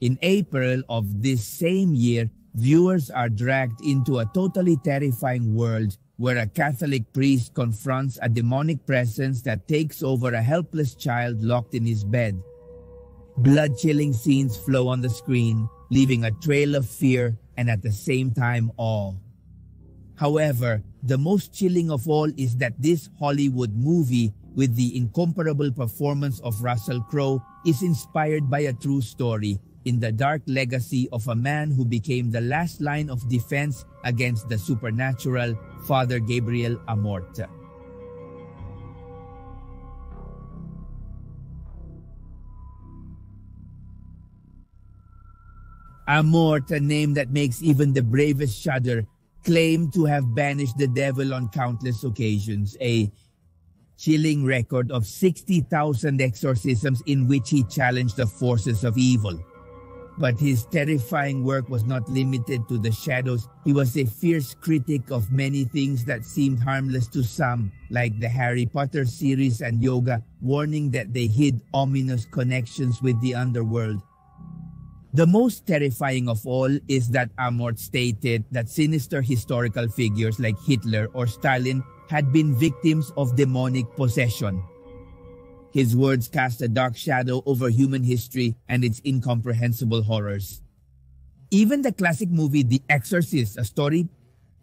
In April of this same year, viewers are dragged into a totally terrifying world where a Catholic priest confronts a demonic presence that takes over a helpless child locked in his bed. Blood-chilling scenes flow on the screen, leaving a trail of fear and at the same time awe. However, the most chilling of all is that this Hollywood movie with the incomparable performance of Russell Crowe is inspired by a true story in the dark legacy of a man who became the last line of defense against the supernatural Father Gabriel Amorth. Amorth, a name that makes even the bravest shudder, claimed to have banished the devil on countless occasions, a chilling record of 60,000 exorcisms in which he challenged the forces of evil. But his terrifying work was not limited to the shadows. He was a fierce critic of many things that seemed harmless to some, like the Harry Potter series and yoga, warning that they hid ominous connections with the underworld. The most terrifying of all is that Amorth stated that sinister historical figures like Hitler or Stalin had been victims of demonic possession. His words cast a dark shadow over human history and its incomprehensible horrors. Even the classic movie The Exorcist, a story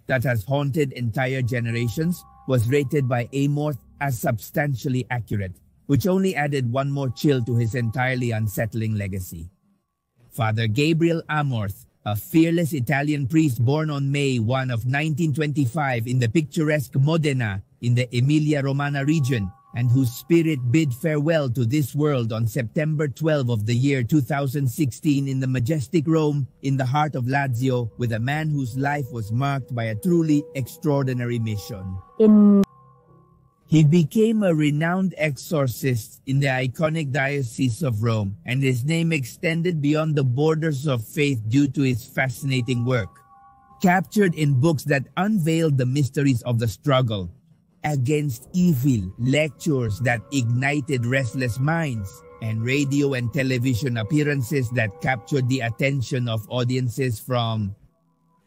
that has haunted entire generations, was rated by Amorth as substantially accurate, which only added one more chill to his entirely unsettling legacy. Father Gabriel Amorth, a fearless Italian priest born on May 1 of 1925 in the picturesque Modena in the Emilia-Romagna region, and whose spirit bid farewell to this world on September 12 of the year 2016 in the majestic Rome in the heart of Lazio with a man whose life was marked by a truly extraordinary mission. In He became a renowned exorcist in the iconic Diocese of Rome, and his name extended beyond the borders of faith due to his fascinating work. Captured in books that unveiled the mysteries of the struggle against evil, lectures that ignited restless minds, and radio and television appearances that captured the attention of audiences from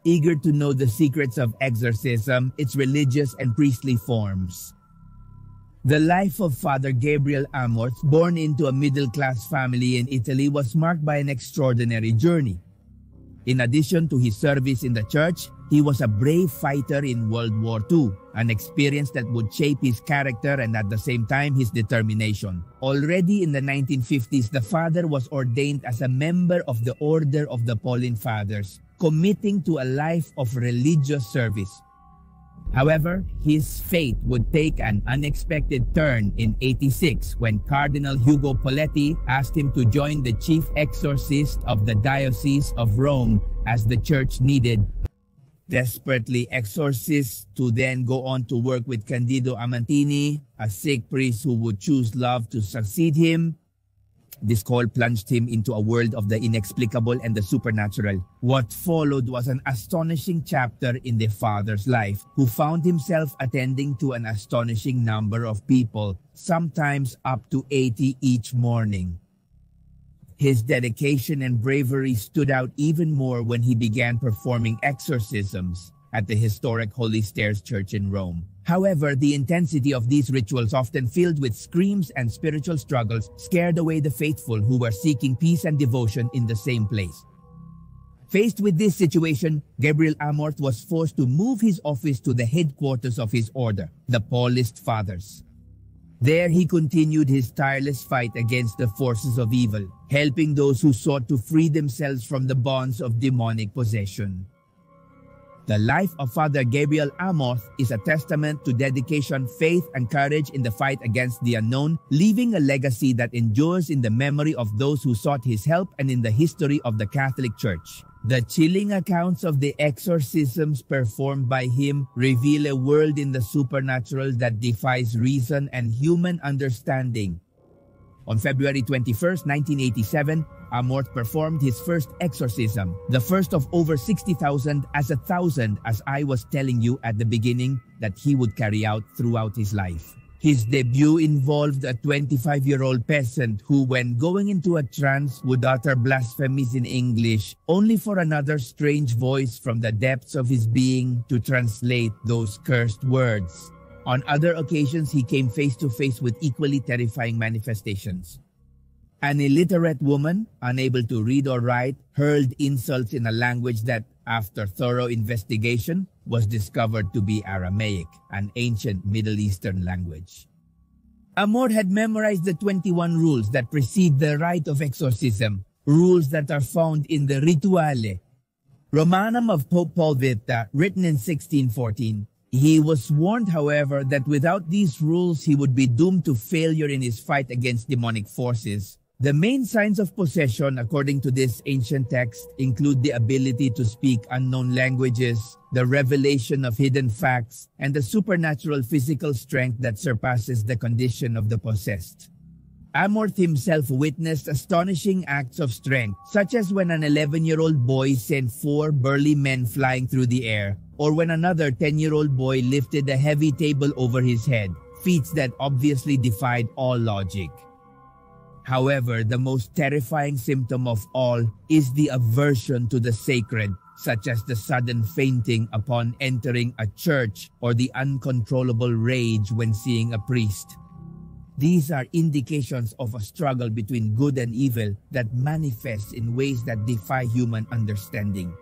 eager to know the secrets of exorcism, its religious and priestly forms. The life of Father Gabriel Amorth, born into a middle-class family in Italy, was marked by an extraordinary journey. In addition to his service in the church, he was a brave fighter in World War II, an experience that would shape his character and at the same time his determination. Already in the 1950s, the father was ordained as a member of the Order of the Pauline Fathers, committing to a life of religious service. However, his fate would take an unexpected turn in 86 when Cardinal Hugo Poletti asked him to join the chief exorcist of the Diocese of Rome as the church needed desperately exorcists to then go on to work with Candido Amantini, a sick priest who would choose love to succeed him. This call plunged him into a world of the inexplicable and the supernatural. What followed was an astonishing chapter in the father's life, who found himself attending to an astonishing number of people, sometimes up to 80 each morning. His dedication and bravery stood out even more when he began performing exorcisms at the historic Holy Stairs Church in Rome. However, the intensity of these rituals, often filled with screams and spiritual struggles, scared away the faithful who were seeking peace and devotion in the same place. Faced with this situation, Gabriel Amorth was forced to move his office to the headquarters of his order, the Paulist Fathers. There he continued his tireless fight against the forces of evil, helping those who sought to free themselves from the bonds of demonic possession. The life of Father Gabriel Amorth is a testament to dedication, faith, and courage in the fight against the unknown, leaving a legacy that endures in the memory of those who sought his help and in the history of the Catholic Church. The chilling accounts of the exorcisms performed by him reveal a world in the supernatural that defies reason and human understanding. On February 21, 1987, Amorth performed his first exorcism, the first of over 60,000 as a thousand as I was telling you at the beginning that he would carry out throughout his life. His debut involved a 25-year-old peasant who, when going into a trance, would utter blasphemies in English, only for another strange voice from the depths of his being to translate those cursed words. On other occasions, he came face to face with equally terrifying manifestations. An illiterate woman, unable to read or write, hurled insults in a language that, after thorough investigation, was discovered to be Aramaic, an ancient Middle Eastern language. Amorth had memorized the 21 rules that precede the rite of exorcism, rules that are found in the Rituale, Romanum of Pope Paul Vita, written in 1614. He was warned, however, that without these rules, he would be doomed to failure in his fight against demonic forces. The main signs of possession, according to this ancient text, include the ability to speak unknown languages, the revelation of hidden facts, and the supernatural physical strength that surpasses the condition of the possessed. Amorth himself witnessed astonishing acts of strength, such as when an 11-year-old boy sent four burly men flying through the air, or when another 10-year-old boy lifted a heavy table over his head, feats that obviously defied all logic. However, the most terrifying symptom of all is the aversion to the sacred, such as the sudden fainting upon entering a church or the uncontrollable rage when seeing a priest. These are indications of a struggle between good and evil that manifests in ways that defy human understanding.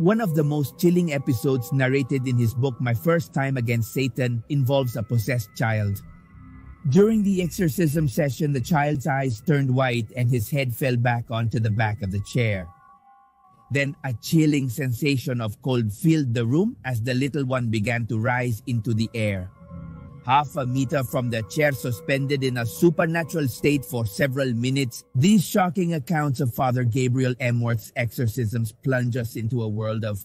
One of the most chilling episodes narrated in his book My First Time Against Satan involves a possessed child. During the exorcism session, the child's eyes turned white and his head fell back onto the back of the chair. Then a chilling sensation of cold filled the room as the little one began to rise into the air. Half a meter from the chair suspended in a supernatural state for several minutes, these shocking accounts of Father Gabriel Amorth's exorcisms plunge us into a world of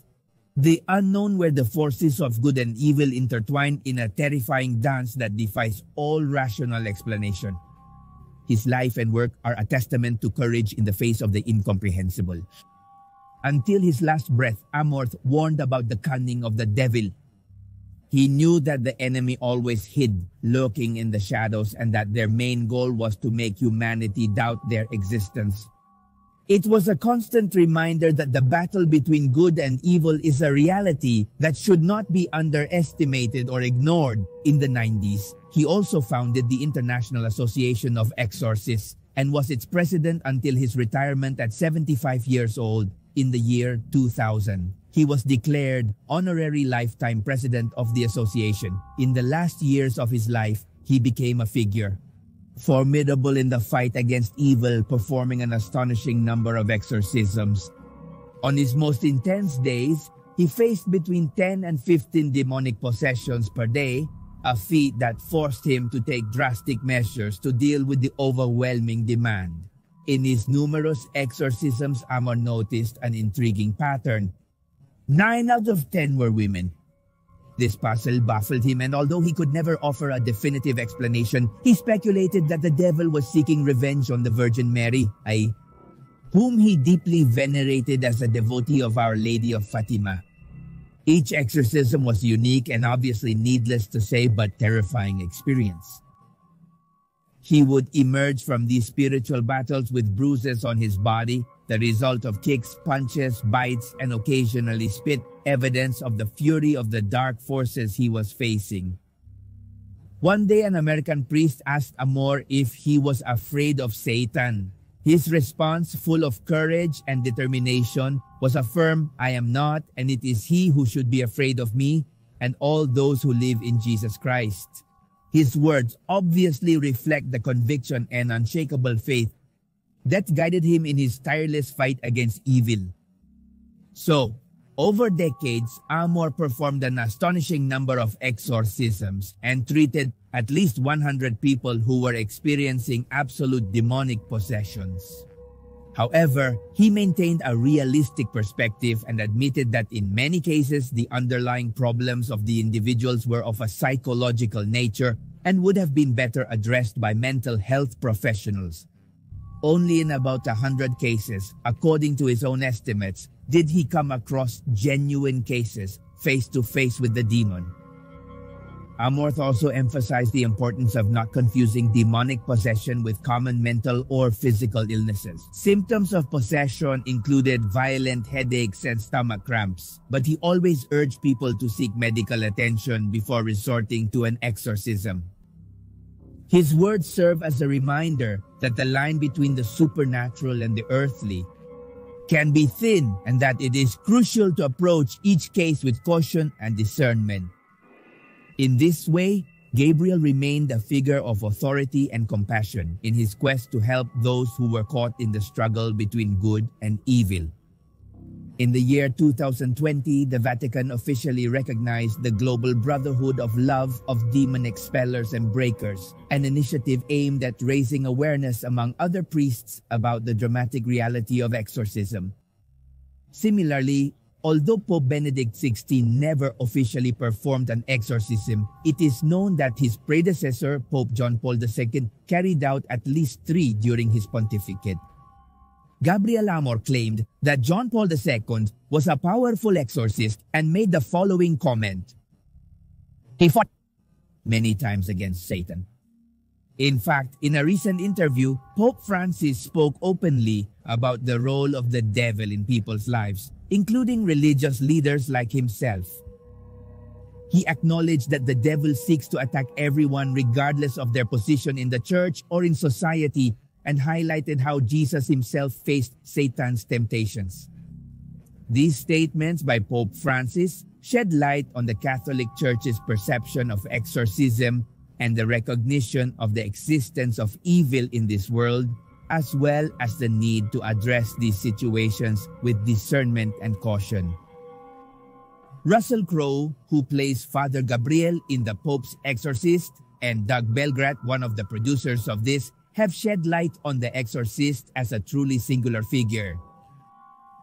the unknown where the forces of good and evil intertwine in a terrifying dance that defies all rational explanation. His life and work are a testament to courage in the face of the incomprehensible. Until his last breath, Amorth warned about the cunning of the devil. He knew that the enemy always hid, lurking in the shadows, and that their main goal was to make humanity doubt their existence. It was a constant reminder that the battle between good and evil is a reality that should not be underestimated or ignored. In the 90s, he also founded the International Association of Exorcists and was its president until his retirement at 75 years old in the year 2000. He was declared honorary lifetime president of the association. In the last years of his life, he became a figure formidable in the fight against evil, performing an astonishing number of exorcisms. On his most intense days, he faced between 10 and 15 demonic possessions per day, a feat that forced him to take drastic measures to deal with the overwhelming demand. In his numerous exorcisms, Amorth noticed an intriguing pattern. Nine out of ten were women, this puzzle baffled him, and although he could never offer a definitive explanation, he speculated that the devil was seeking revenge on the Virgin Mary, I, whom he deeply venerated as a devotee of Our Lady of Fatima. Each exorcism was unique and obviously needless to say, but terrifying experience. He would emerge from these spiritual battles with bruises on his body, the result of kicks, punches, bites, and occasionally spit, evidence of the fury of the dark forces he was facing. One day, an American priest asked Amorth if he was afraid of Satan. His response, full of courage and determination, was a firm, I am not, and it is he who should be afraid of me and all those who live in Jesus Christ. His words obviously reflect the conviction and unshakable faith that guided him in his tireless fight against evil. So, over decades, Amorth performed an astonishing number of exorcisms and treated at least 100 people who were experiencing absolute demonic possessions. However, he maintained a realistic perspective and admitted that in many cases, the underlying problems of the individuals were of a psychological nature and would have been better addressed by mental health professionals only in about 100 cases, according to his own estimates, did he come across genuine cases face to face with the demon. Amorth also emphasized the importance of not confusing demonic possession with common mental or physical illnesses. Symptoms of possession included violent headaches and stomach cramps, but he always urged people to seek medical attention before resorting to an exorcism. His words serve as a reminder that the line between the supernatural and the earthly can be thin and that it is crucial to approach each case with caution and discernment. In this way, Gabriel remained a figure of authority and compassion in his quest to help those who were caught in the struggle between good and evil. In the year 2020, the Vatican officially recognized the Global Brotherhood of Love of Demon Expellers and Breakers, an initiative aimed at raising awareness among other priests about the dramatic reality of exorcism. Similarly, Although Pope Benedict XVI never officially performed an exorcism, it is known that his predecessor, Pope John Paul II, carried out at least three during his pontificate. Gabriel Amorth claimed that John Paul II was a powerful exorcist and made the following comment. He fought many times against Satan. In fact, in a recent interview, Pope Francis spoke openly about the role of the devil in people's lives including religious leaders like himself. He acknowledged that the devil seeks to attack everyone regardless of their position in the church or in society and highlighted how Jesus himself faced Satan's temptations. These statements by Pope Francis shed light on the Catholic Church's perception of exorcism and the recognition of the existence of evil in this world as well as the need to address these situations with discernment and caution. Russell Crowe, who plays Father Gabriel in The Pope's Exorcist, and Doug Belgrad, one of the producers of this, have shed light on the exorcist as a truly singular figure.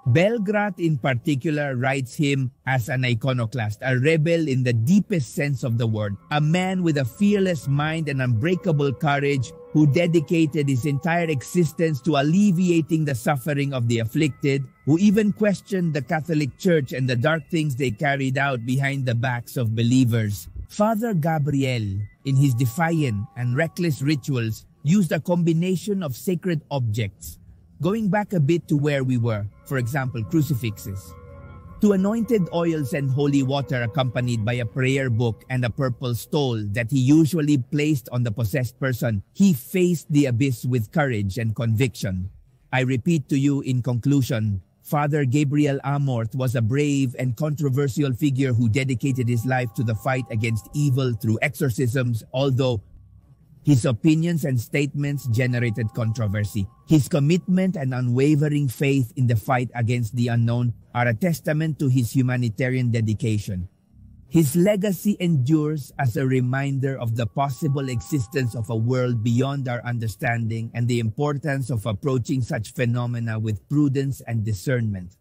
Belgrad in particular writes him as an iconoclast, a rebel in the deepest sense of the word, a man with a fearless mind and unbreakable courage who dedicated his entire existence to alleviating the suffering of the afflicted, who even questioned the Catholic Church and the dark things they carried out behind the backs of believers. Father Gabriel, in his defiant and reckless rituals, used a combination of sacred objects, going back a bit to where we were, for example, crucifixes, to anointed oils and holy water accompanied by a prayer book and a purple stole that he usually placed on the possessed person, he faced the abyss with courage and conviction. I repeat to you in conclusion, Father Gabriel Amorth was a brave and controversial figure who dedicated his life to the fight against evil through exorcisms, although his opinions and statements generated controversy. His commitment and unwavering faith in the fight against the unknown are a testament to his humanitarian dedication. His legacy endures as a reminder of the possible existence of a world beyond our understanding and the importance of approaching such phenomena with prudence and discernment.